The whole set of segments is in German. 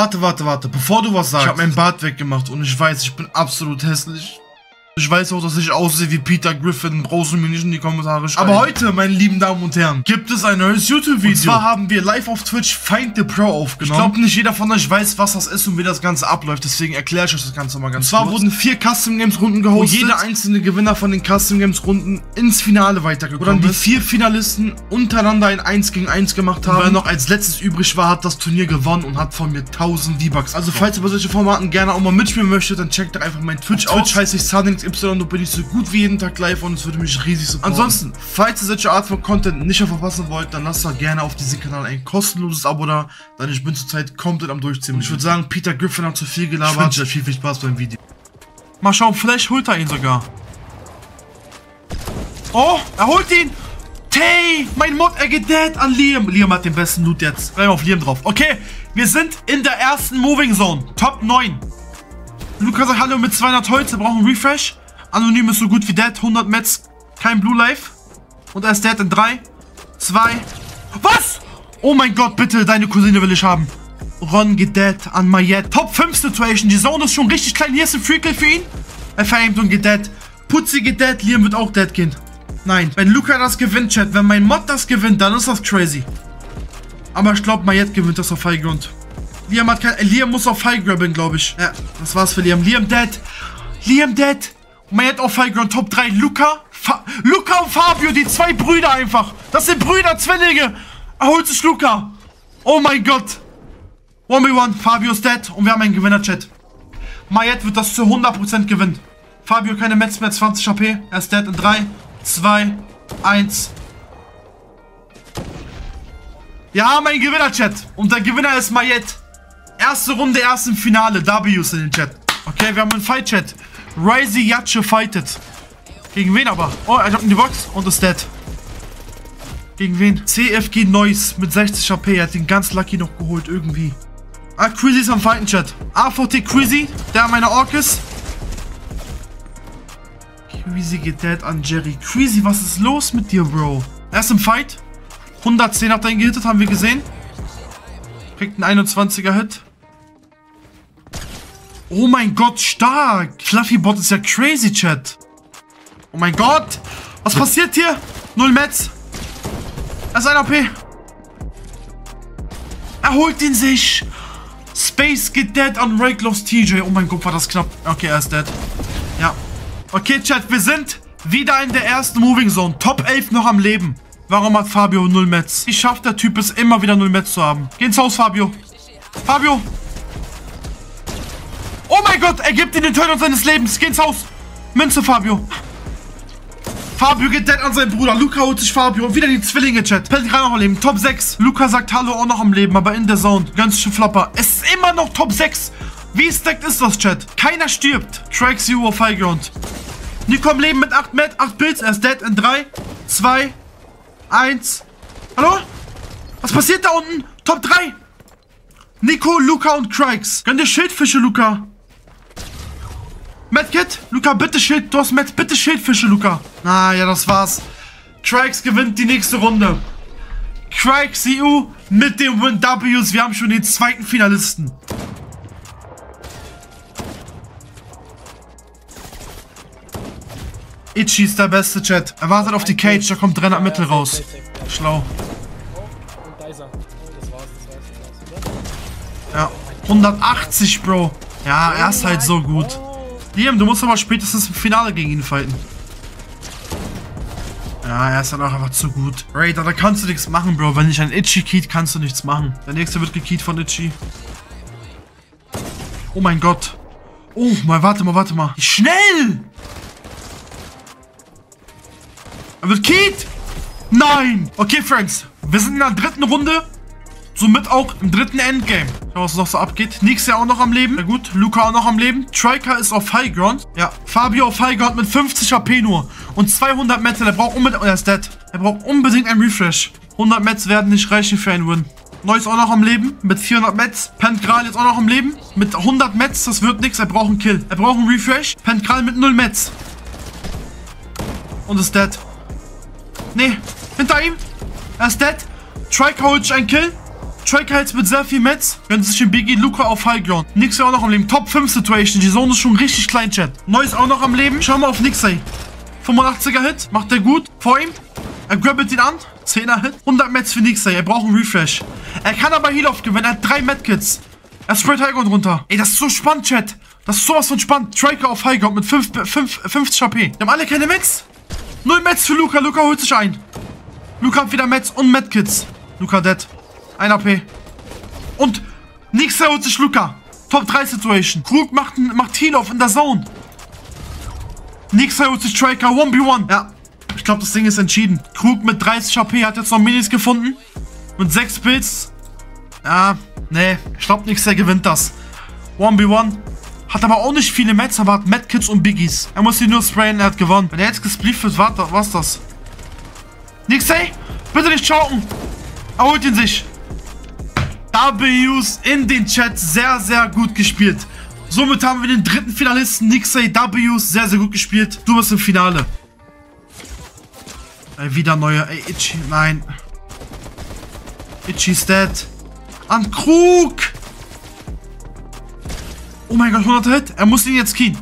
Warte, warte, warte. Bevor du was sagst. Ich habe mein Bart weggemacht und ich weiß, ich bin absolut hässlich. Ich weiß auch, dass ich aussehe wie Peter Griffin. Brauchst du mir nicht in die Kommentare schreiben. Aber heute, meine lieben Damen und Herren, gibt es ein neues YouTube-Video. Und zwar haben wir live auf Twitch Find the Pro aufgenommen. Ich glaube, nicht jeder von euch weiß, was das ist und wie das Ganze abläuft. Deswegen erkläre ich euch das Ganze mal ganz und zwar kurz. wurden vier Custom Games Runden gehostet. Wo jeder einzelne Gewinner von den Custom Games Runden ins Finale weitergekommen ist. Wo dann die vier Finalisten untereinander ein 1 gegen 1 gemacht haben. Und wer noch als letztes übrig war, hat das Turnier gewonnen und hat von mir 1000 V-Bucks. Also falls ihr bei solchen Formaten gerne auch mal mitspielen möchtet, dann checkt doch einfach mein Twitch aus. Twitch heißt ich Sunix Y, da bin ich so gut wie jeden Tag live und es würde mich riesig supporten. Ansonsten, falls ihr solche Art von Content nicht mehr verpassen wollt, dann lasst doch gerne auf diesem Kanal ein kostenloses Abo da, denn ich bin zurzeit komplett am Durchziehen. Und ich würde sagen, Peter Griffin hat zu viel gelabert. Ich wünsche euch viel, viel Spaß beim Video. Mal schauen, vielleicht holt er ihn sogar. Oh, er holt ihn! Tay, mein Mod, er geht dead an Liam. Liam hat den besten Loot jetzt. Rein auf Liam drauf. Okay, wir sind in der ersten Moving Zone. Top 9. Lukas sagt Hallo mit 200 Holz. Wir brauchen Refresh. Anonym ist so gut wie dead. 100 Mets, kein Blue Life. Und er ist dead in 3, 2. Was? Oh mein Gott, bitte, deine Cousine will ich haben. Ron geht dead an Mayette. Top 5 Situation. Die Zone ist schon richtig klein. Hier ist ein Freakle für ihn. Er verhängt und geht dead. Putzi geht dead. Liam wird auch dead gehen. Nein. Wenn Luca das gewinnt, Chat, wenn mein Mod das gewinnt, dann ist das crazy. Aber ich glaube, Mayette gewinnt das auf Highground. Liam hat kein... Liam muss auf High grabben, glaube ich. Ja, das war's für Liam. Liam dead. Liam dead. Mayet auf Highground Top 3. Luca. Fa Luca und Fabio, die zwei Brüder einfach. Das sind Brüder, Zwillinge. Er holt sich Luca. Oh mein Gott. 1v1. Fabio ist dead. Und wir haben einen Gewinner-Chat. Mayet wird das zu 100% gewinnen. Fabio keine Metz mehr, 20 HP. Er ist dead in 3, 2, 1. Wir haben einen Gewinner-Chat. Und der Gewinner ist Mayet. Erste Runde, ersten Finale. W's in den Chat. Okay, wir haben einen Fight-Chat. Risey Yatsche fightet. Gegen wen aber? Oh, ich hab in die Box und ist dead. Gegen wen? CFG Noise mit 60 HP. Er hat den ganz Lucky noch geholt, irgendwie. Ah, Quizzy ist am Fighten, Chat. AVT Quizzy, der meiner Ork ist. Quizzy geht dead an Jerry. Quizzy, was ist los mit dir, Bro? Er ist im Fight. 110 hat er ihn gehittet, haben wir gesehen. Kriegt einen 21er Hit. Oh mein Gott, stark. Fluffybot ist ja crazy, Chat. Oh mein Gott. Was passiert hier? Null Metz. Er ist ein AP. Er holt ihn sich. Space geht dead an Raycloves TJ. Oh mein Gott, war das knapp. Okay, er ist dead. Ja. Okay, Chat, wir sind wieder in der ersten Moving Zone. Top 11 noch am Leben. Warum hat Fabio null Metz? Wie schafft der Typ es immer wieder null Metz zu haben? Geh ins Haus, Fabio. Fabio, Oh mein Gott, er gibt ihm den Turn seines Lebens. Geh ins Haus. Münze, Fabio. Fabio geht dead an seinen Bruder. Luca holt sich Fabio. Und wieder die Zwillinge, Chat. Gerade noch am Leben. Top 6. Luca sagt Hallo auch noch am Leben, aber in der Zone. Ganz schön flopper. Es ist immer noch Top 6. Wie stacked ist das, Chat? Keiner stirbt. Tracks you auf Highground. Nico am Leben mit 8 Met, 8 Pilz. Er ist dead in 3, 2, 1. Hallo? Was passiert da unten? Top 3. Nico, Luca und Crikes. Gönn dir Schildfische, Luca. Medkit, Luca, bitte Schild. Du hast Med, bitte Schildfische, Luca. Ah, ja, das war's. Crikes gewinnt die nächste Runde. Crikes EU mit dem Win Ws. Wir haben schon den zweiten Finalisten. Itchy ist der beste Chat. Er wartet auf die Cage, da kommt Renner Mittel raus. Schlau. Ja, 180, Bro. Ja, er ist halt so gut. Liam, du musst aber spätestens im Finale gegen ihn fighten. Ja, er ist dann auch einfach zu gut. Raider, da kannst du nichts machen, Bro. Wenn ich ein Itchy keyt, kannst du nichts machen. Der nächste wird gekeyt von Itchy. Oh mein Gott. Oh, mal, warte mal, warte mal. Schnell! Er wird keyt! Nein! Okay, Friends. Wir sind in der dritten Runde. Somit auch im dritten Endgame. Schau, was noch so abgeht. Nix ja auch noch am Leben. Na gut, Luca auch noch am Leben. Triker ist auf High Ground. Ja, Fabio auf High Ground mit 50 HP nur. Und 200 Metal. Er braucht unbedingt... Oh, er ist dead. Er braucht unbedingt ein Refresh. 100 Mets werden nicht reichen für einen Win. Neues auch noch am Leben mit 400 Mets. Pentgral jetzt auch noch am Leben mit 100 Mets. Das wird nichts. Er braucht einen Kill. Er braucht einen Refresh. Pentgral mit 0 Mets. Und ist dead. Nee, hinter ihm. Er ist dead. Triker holt sich einen Kill. Striker jetzt mit sehr viel Metz. Gönnen sich den Biggie, Luca auf Highground. Nixay auch noch am Leben. Top 5 Situation. Die Zone ist schon richtig klein, Chat. Neues auch noch am Leben. Schauen wir auf Nixay. 85er Hit. Macht er gut. Vor ihm. Er grabbelt ihn an. 10er Hit. 100 Metz für Nixay. Er braucht einen Refresh. Er kann aber Heal off gewinnen. Er hat drei Medkits. Er sprayt Highground runter. Ey, das ist so spannend, Chat. Das ist sowas von spannend. Striker auf Highground mit 5, 5, 50 HP. Die haben alle keine Metz. Null Metz für Luca. Luca holt sich ein. Luca hat wieder Metz und Medkits. Luca dead. 1 AP. Und Nixer holt sich Luca. Top 3 Situation. Krug macht, macht Heal off in der Zone. Nixer holt sich Striker. 1v1. Ja. Ich glaube, das Ding ist entschieden. Krug mit 30 HP hat jetzt noch Minis gefunden. Mit 6 Pilz. Ja, nee. Ich glaube, Nixer gewinnt das. 1v1. Hat aber auch nicht viele Mets, aber hat Medkits und Biggies. Er muss sie nur sprayen, er hat gewonnen. Wenn er jetzt gesplieft wird, warte, was das? Nixer, bitte nicht choken. Er holt ihn sich. W's in den Chat sehr, sehr gut gespielt. Somit haben wir den dritten Finalisten, Nixay W's, sehr, sehr gut gespielt. Du bist im Finale. Ey, wieder neuer. Ey, Itchy, nein. Itchy's dead. An Krug. Oh mein Gott, 100 Hit. Er muss ihn jetzt keen.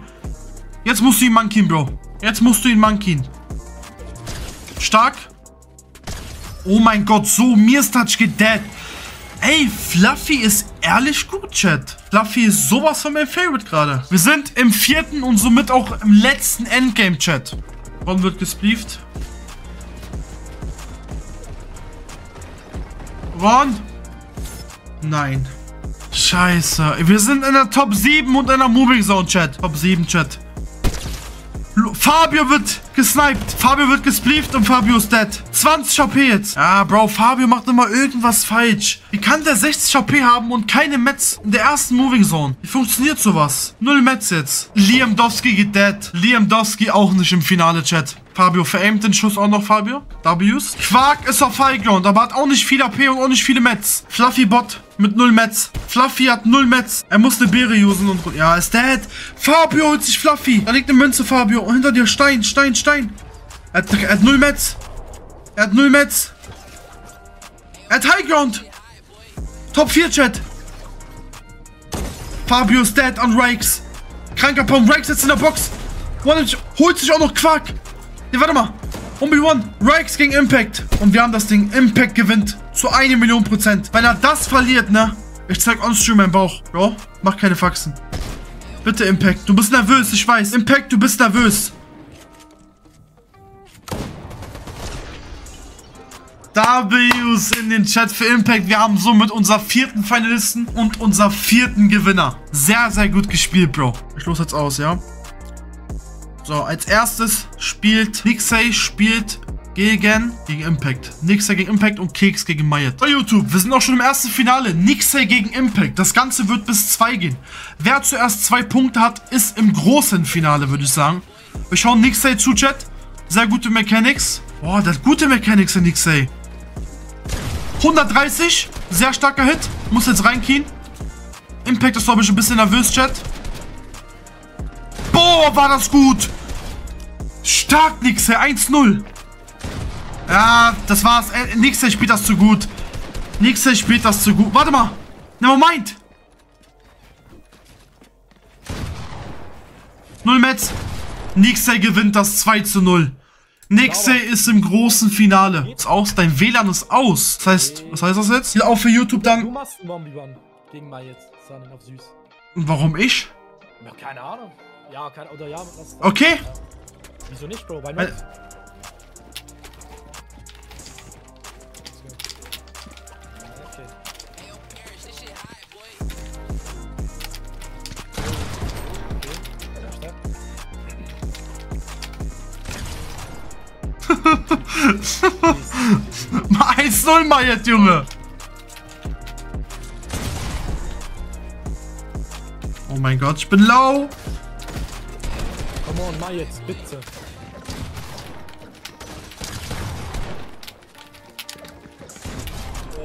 Jetzt musst du ihn mankin, Bro. Jetzt musst du ihn mankin. Stark. Oh mein Gott, so, Mirstouch geht dead. Ey, Fluffy ist ehrlich gut, Chat. Fluffy ist sowas von mein Favorite gerade. Wir sind im vierten und somit auch im letzten Endgame, Chat. Ron wird gesplieft. Ron? Nein. Scheiße. Wir sind in der Top 7 und in der Moving Zone, Chat. Top 7, Chat. Fabio wird gesniped. Fabio wird gesplieft und Fabio ist dead. 20 HP jetzt. Ja, Bro, Fabio macht immer irgendwas falsch. Wie kann der 60 HP haben und keine Mets in der ersten Moving Zone? Wie funktioniert sowas? Null Mets jetzt. Liam Dowski geht dead. Liam Dowski auch nicht im Finale, Chat. Fabio veraimt den Schuss auch noch, Fabio. W's. Quark ist auf Highground, aber hat auch nicht viel AP und auch nicht viele Mets. Fluffy Bot mit null Mets. Fluffy hat null Mets. Er muss eine Beere usen und... Ja, ist dead. Fabio holt sich Fluffy. Da liegt eine Münze, Fabio. Und hinter dir Stein, Stein, Stein. Er hat, er hat null Mets. Er hat null Mets. Er hat Highground. Top 4, Chat. Fabio ist dead an Rikes. Kranker Pom. Rikes sitzt in der Box. One holt sich auch noch Quark. Nee, warte mal. 1v1. Rikes gegen Impact. Und wir haben das Ding. Impact gewinnt. Zu 1 Million Prozent. Wenn er das verliert, ne? Ich zeig on-stream meinen Bauch. Bro, mach keine Faxen. Bitte, Impact. Du bist nervös, ich weiß. Impact, du bist nervös. W's in den Chat für Impact. Wir haben somit unser vierten Finalisten und unser vierten Gewinner. Sehr, sehr gut gespielt, Bro. Ich los jetzt aus, ja? So, als erstes spielt Nixay spielt gegen, gegen Impact. Nixay gegen Impact und Keks gegen Mayet. Bei YouTube, wir sind auch schon im ersten Finale. Nixay gegen Impact. Das Ganze wird bis 2 gehen. Wer zuerst zwei Punkte hat, ist im großen Finale, würde ich sagen. Wir schauen Nixay zu, Chat. Sehr gute Mechanics. Boah, das gute Mechanics in Nixay. 130. Sehr starker Hit. Muss jetzt reinkien. Impact ist, glaube ich, ein bisschen nervös, Chat. Boah, war das gut. Stark, Nixe. 1-0. Ja, das war's. Äh, Nixe spielt das zu gut. Nixe spielt das zu gut. Warte mal. Nevermind. Null Metz. Nixe gewinnt das 2 zu 0. Nixe ist im großen Finale. Ist aus, dein WLAN ist aus. Das heißt, was heißt das jetzt? Auch für YouTube dann. Du machst einen Bombi-Ban gegen Mai jetzt. auf süß. Und warum ich? Ja, keine Ahnung. Ja, keine, oder ja, was. Okay. Ja. Wieso nicht, Bro? Why not? Mal 1-0 mal jetzt, Junge. Oh mein Gott, ich bin low. Come on, mal jetzt, bitte.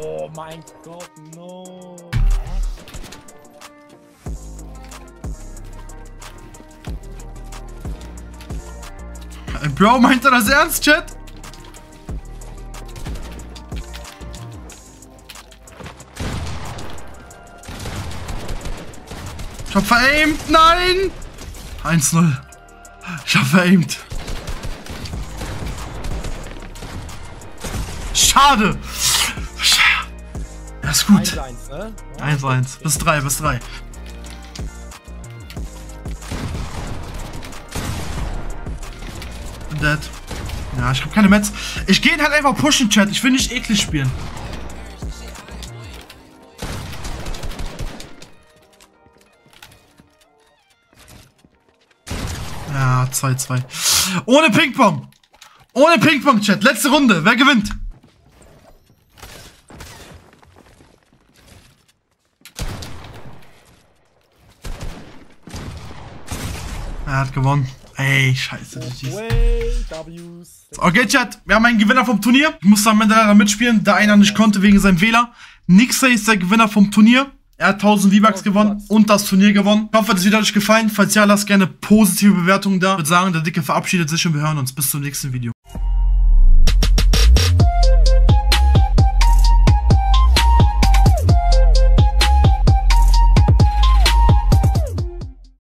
Oh mein Gott, no. Bro, meint er das ernst, Chat? Ich hab veraimt. Nein. 1-0. Ich hab veraimt. Schade. Ja, ist gut. 1-1, ne? Ja, 1-1. Bis 3, bis 3. Dead. Ja, ich hab keine Metz. Ich gehe halt einfach pushen, Chat. Ich will nicht eklig spielen. 2-2. Ohne Ping-Pong. Ohne Ping-Pong, Chat. Letzte Runde. Wer gewinnt? Er hat gewonnen. Ey, scheiße. GG's. Okay, Chat, wir haben einen Gewinner vom Turnier. Ich musste am Ende leider mitspielen, da einer nicht konnte wegen seinem Wähler. Nixay ist der Gewinner vom Turnier. Er hat 1000 V-Bucks 1000 gewonnen und das Turnier gewonnen. Ich hoffe, das Video hat euch gefallen. Falls ja, lasst gerne positive Bewertungen da. Ich würde sagen, der Dicke verabschiedet sich und wir hören uns. Bis zum nächsten Video.